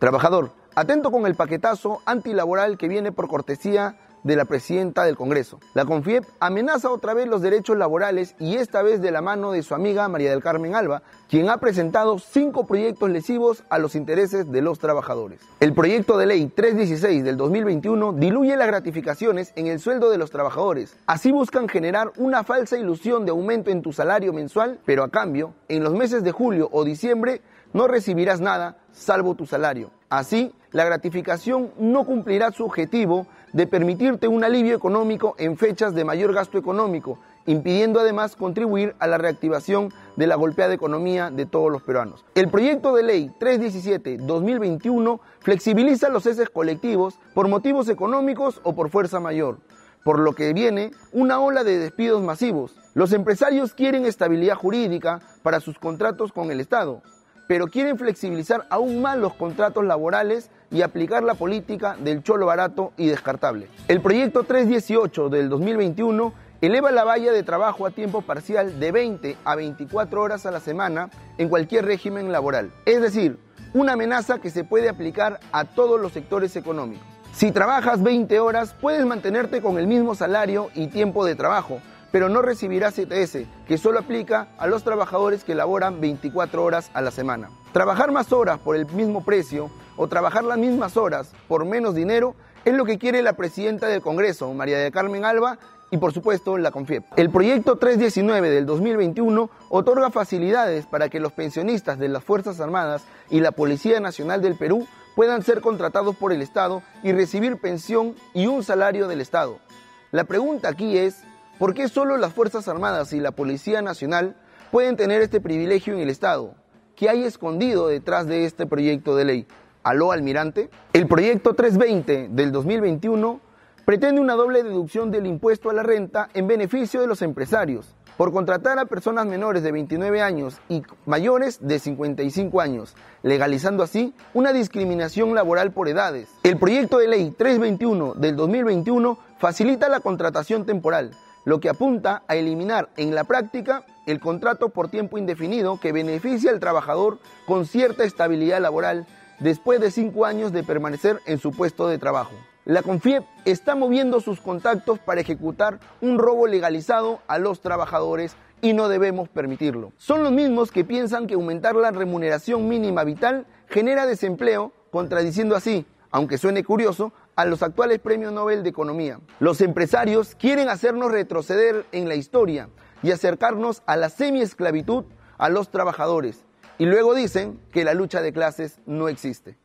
Trabajador, atento con el paquetazo antilaboral que viene por cortesía de la presidenta del Congreso. La CONFIEP amenaza otra vez los derechos laborales y esta vez de la mano de su amiga María del Carmen Alba, quien ha presentado cinco proyectos lesivos a los intereses de los trabajadores. El proyecto de ley 316 del 2021 diluye las gratificaciones en el sueldo de los trabajadores. Así buscan generar una falsa ilusión de aumento en tu salario mensual, pero a cambio, en los meses de julio o diciembre, no recibirás nada salvo tu salario. Así, la gratificación no cumplirá su objetivo de permitirte un alivio económico en fechas de mayor gasto económico, impidiendo además contribuir a la reactivación de la golpeada economía de todos los peruanos. El proyecto de ley 317-2021 flexibiliza los ceses colectivos por motivos económicos o por fuerza mayor, por lo que viene una ola de despidos masivos. Los empresarios quieren estabilidad jurídica para sus contratos con el Estado, pero quieren flexibilizar aún más los contratos laborales y aplicar la política del cholo barato y descartable. El proyecto 318 del 2021 eleva la valla de trabajo a tiempo parcial de 20 a 24 horas a la semana en cualquier régimen laboral. Es decir, una amenaza que se puede aplicar a todos los sectores económicos. Si trabajas 20 horas, puedes mantenerte con el mismo salario y tiempo de trabajo, pero no recibirás CTS, que solo aplica a los trabajadores que laboran 24 horas a la semana. Trabajar más horas por el mismo precio o trabajar las mismas horas por menos dinero es lo que quiere la presidenta del Congreso, María de Carmen Alba, y por supuesto la CONFIEP. El proyecto 319 del 2021 otorga facilidades para que los pensionistas de las Fuerzas Armadas y la Policía Nacional del Perú puedan ser contratados por el Estado y recibir pensión y un salario del Estado. La pregunta aquí es, ¿Por qué solo las Fuerzas Armadas y la Policía Nacional pueden tener este privilegio en el Estado? ¿Qué hay escondido detrás de este proyecto de ley? ¿Aló, almirante? El proyecto 320 del 2021 pretende una doble deducción del impuesto a la renta en beneficio de los empresarios por contratar a personas menores de 29 años y mayores de 55 años, legalizando así una discriminación laboral por edades. El proyecto de ley 321 del 2021 facilita la contratación temporal, lo que apunta a eliminar en la práctica el contrato por tiempo indefinido que beneficia al trabajador con cierta estabilidad laboral después de cinco años de permanecer en su puesto de trabajo. La CONFIEP está moviendo sus contactos para ejecutar un robo legalizado a los trabajadores y no debemos permitirlo. Son los mismos que piensan que aumentar la remuneración mínima vital genera desempleo, contradiciendo así, aunque suene curioso, a los actuales premios Nobel de Economía. Los empresarios quieren hacernos retroceder en la historia y acercarnos a la semiesclavitud a los trabajadores. Y luego dicen que la lucha de clases no existe.